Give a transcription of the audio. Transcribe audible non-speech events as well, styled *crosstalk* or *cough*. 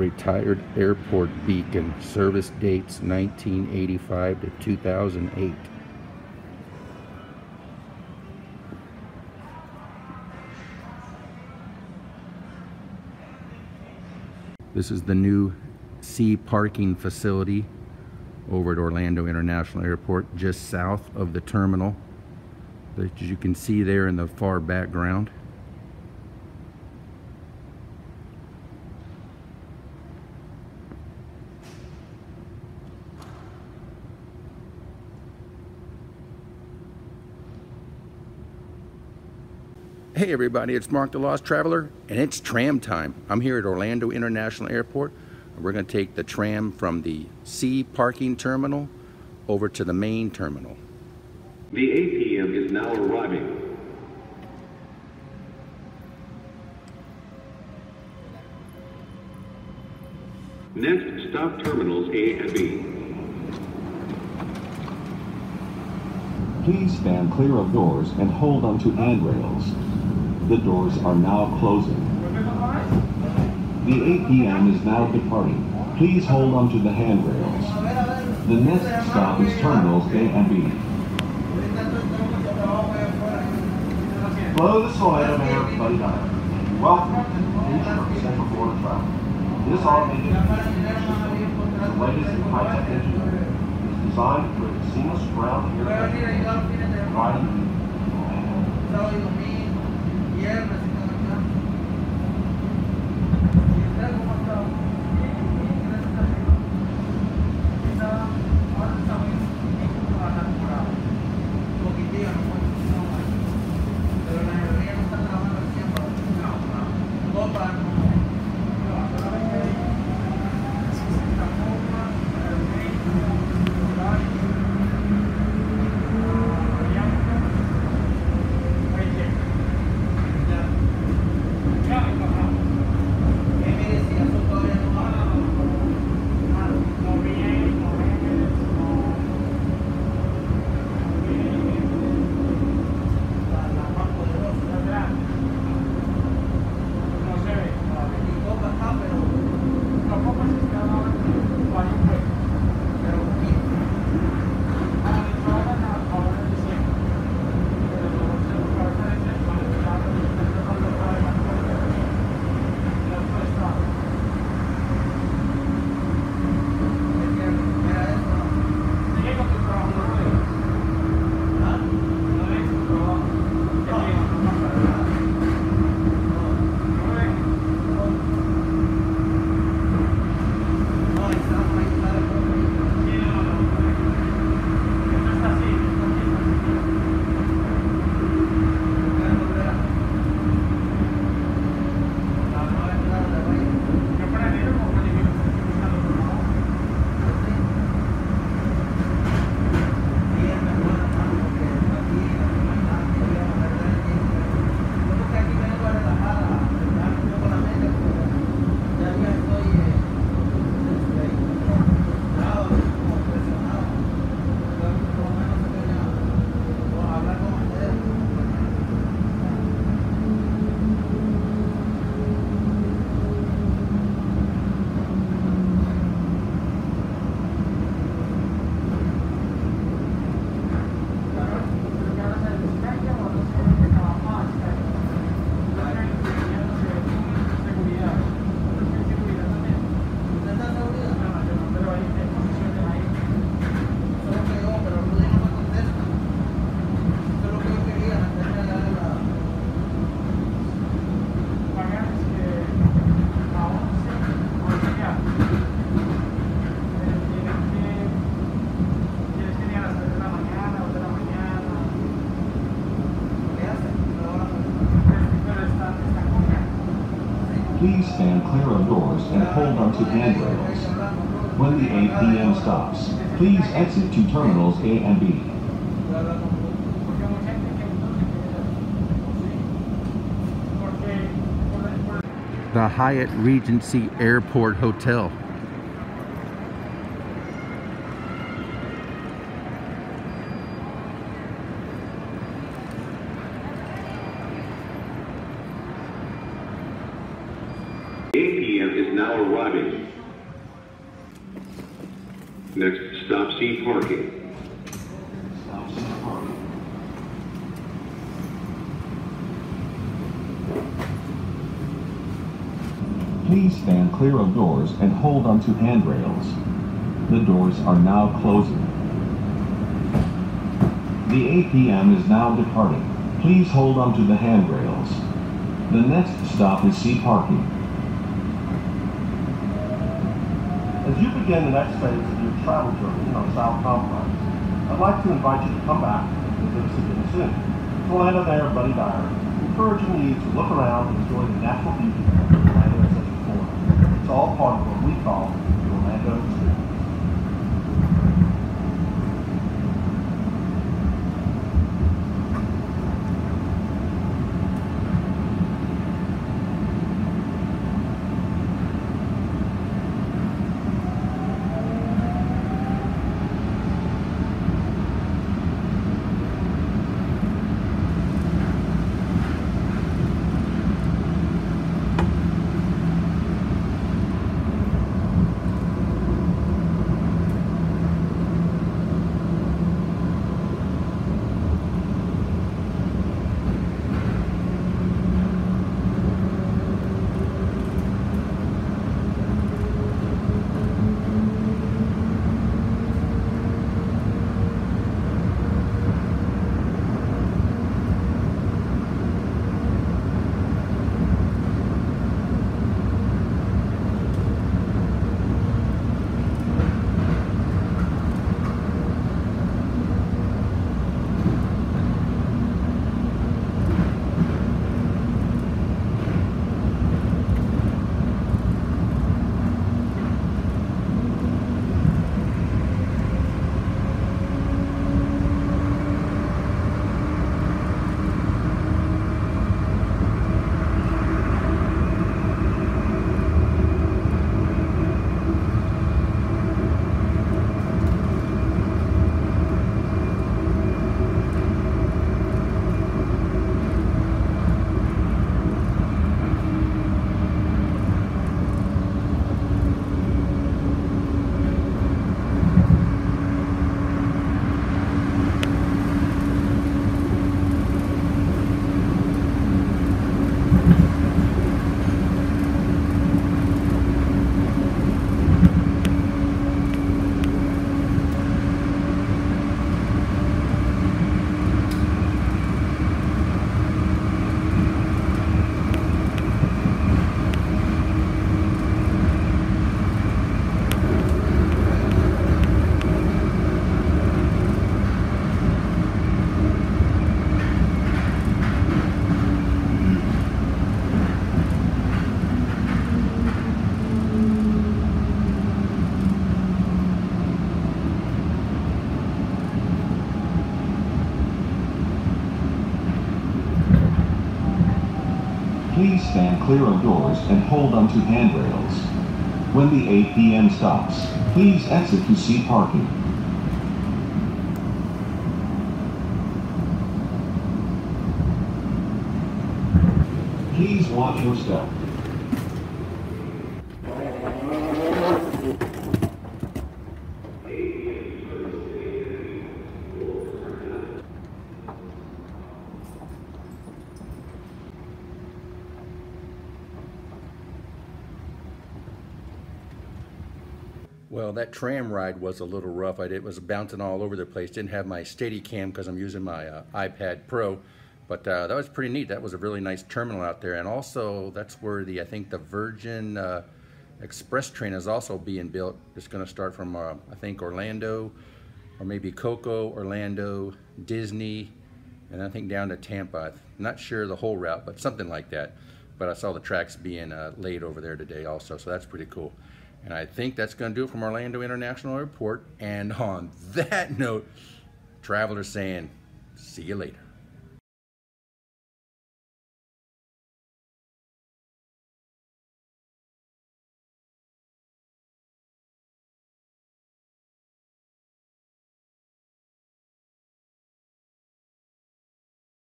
retired airport beacon. Service dates 1985 to 2008. This is the new C parking facility over at Orlando International Airport, just south of the terminal that you can see there in the far background. Hey everybody, it's Mark the Lost Traveler, and it's tram time. I'm here at Orlando International Airport. We're going to take the tram from the C parking terminal over to the main terminal. The APM is now arriving. Next stop terminals A and B. Please stand clear of doors and hold onto handrails. The doors are now closing. The APM is now departing. Please hold onto the handrails. The next stop is terminals A and B. Hello, this is Orlando Mayor Buddy Dyer. Welcome to the future of Central Florida travel. This automated system, the latest in high-tech engineering, is designed for a seamless ground air providing Please stand clear of doors and hold onto handrails. When the APM stops, please exit to terminals A and B. The Hyatt Regency Airport Hotel. APM is now arriving. Next stop C parking. Please stand clear of doors and hold onto handrails. The doors are now closing. The APM is now departing. Please hold onto the handrails. The next stop is C parking. As you begin the next phase of your travel journey our South Complex, I'd like to invite you to come back and visit us again soon. To Orlando Mayor Buddy Dyer, encouraging you to look around and enjoy the natural beauty of Orlando and Central Florida. It's all part of what we call Please stand clear of doors and hold onto handrails. When the APM stops, please exit to C parking. Please watch your step. Well, that tram ride was a little rough. I did, was bouncing all over the place. Didn't have my Steadicam because I'm using my uh, iPad Pro, but uh, that was pretty neat. That was a really nice terminal out there, and also that's where the I think the Virgin uh, Express train is also being built. It's going to start from uh, I think Orlando, or maybe Cocoa, Orlando, Disney, and I think down to Tampa. I'm not sure the whole route, but something like that. But I saw the tracks being uh, laid over there today also, so that's pretty cool. And I think that's going to do it from Orlando International Airport. And on *laughs* that note, travelers saying, see you later.